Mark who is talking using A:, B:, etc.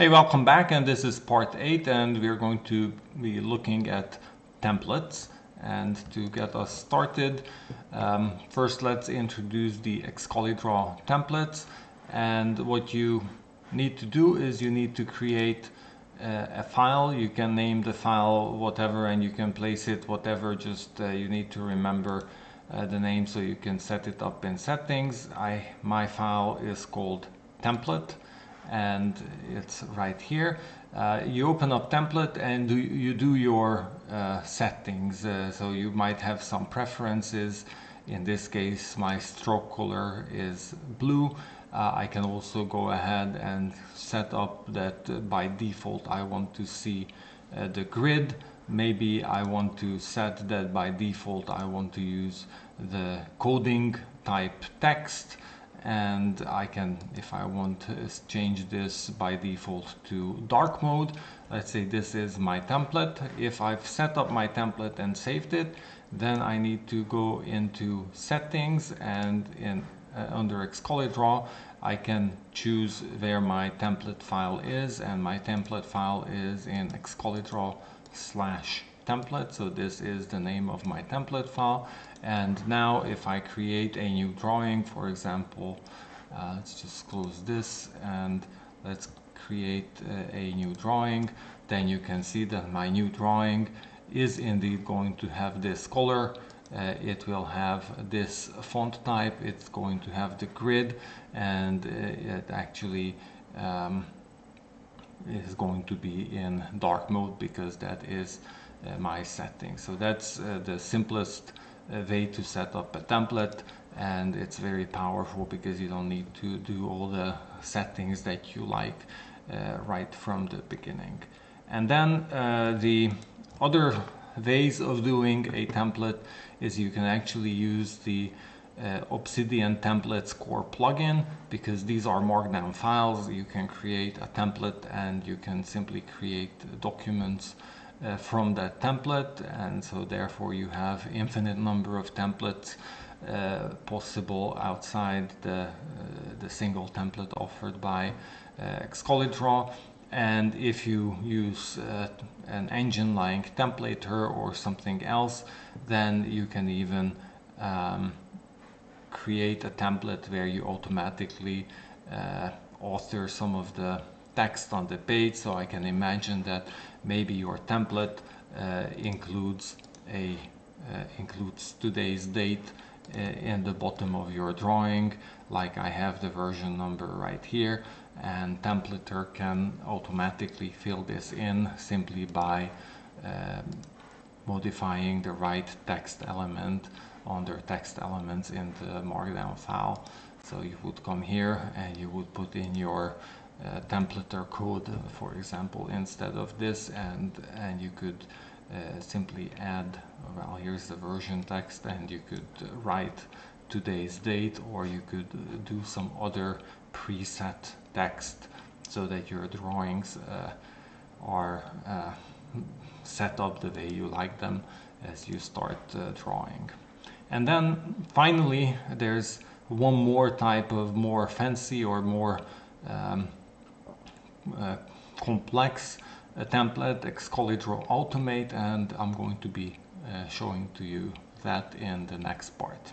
A: Hey, welcome back and this is part 8 and we're going to be looking at templates and to get us started um, first let's introduce the Excalidraw templates and what you need to do is you need to create uh, a file. You can name the file whatever and you can place it whatever just uh, you need to remember uh, the name so you can set it up in settings. I my file is called template and it's right here. Uh, you open up template and you do your uh, settings. Uh, so you might have some preferences. In this case, my stroke color is blue. Uh, I can also go ahead and set up that uh, by default I want to see uh, the grid. Maybe I want to set that by default I want to use the coding type text and I can if I want to change this by default to dark mode let's say this is my template. If I've set up my template and saved it then I need to go into settings and in uh, under Excalidraw I can choose where my template file is and my template file is in Excalidraw slash template. So this is the name of my template file. And now if I create a new drawing for example uh, let's just close this and let's create uh, a new drawing then you can see that my new drawing is indeed going to have this color. Uh, it will have this font type. It's going to have the grid and uh, it actually um, is going to be in dark mode because that is my settings. so that's uh, the simplest way to set up a template and it's very powerful because you don't need to do all the settings that you like uh, right from the beginning. And then uh, the other ways of doing a template is you can actually use the uh, Obsidian Templates Core plugin because these are markdown files. You can create a template and you can simply create documents uh, from that template and so therefore you have infinite number of templates uh, possible outside the, uh, the single template offered by uh, Excalidraw and if you use uh, an engine like Templater or something else then you can even um, create a template where you automatically uh, author some of the text on the page so I can imagine that maybe your template uh, includes a uh, includes today's date uh, in the bottom of your drawing like I have the version number right here and templater can automatically fill this in simply by um, modifying the right text element on under text elements in the markdown file. So you would come here and you would put in your uh, templater code, for example, instead of this, and and you could uh, simply add. Well, here's the version text, and you could uh, write today's date, or you could uh, do some other preset text so that your drawings uh, are uh, set up the way you like them as you start drawing. And then finally, there's one more type of more fancy or more um, uh, complex uh, template Excalidraw Automate and I'm going to be uh, showing to you that in the next part.